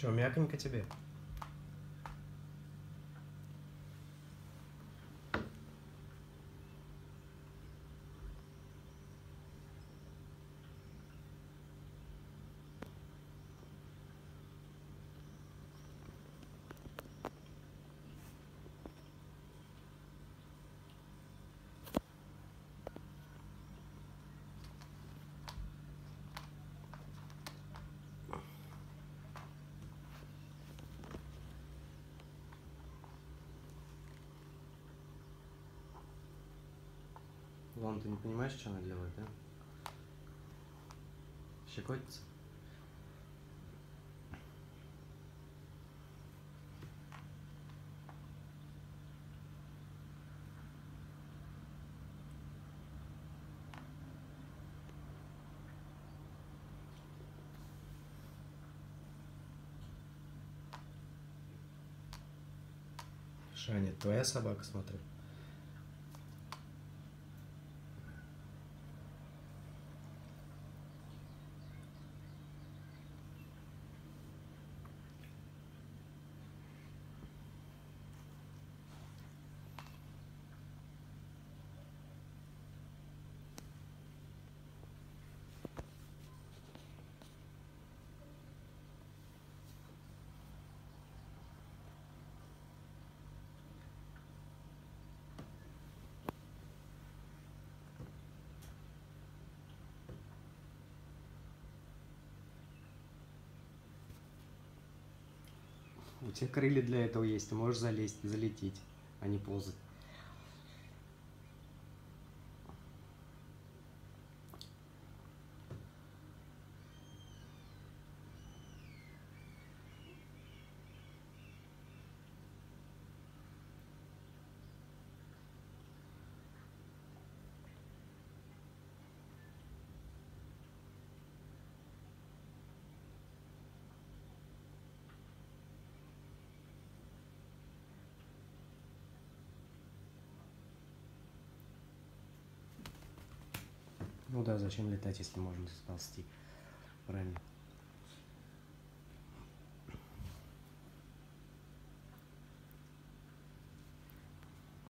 Че, мяконько тебе? Вон, ты не понимаешь, что она делает, да? Щекотится? Шаня, твоя собака, смотри. У тебя крылья для этого есть, ты можешь залезть, залететь, а не ползать. Ну да, зачем летать, если можно сползти? Правильно.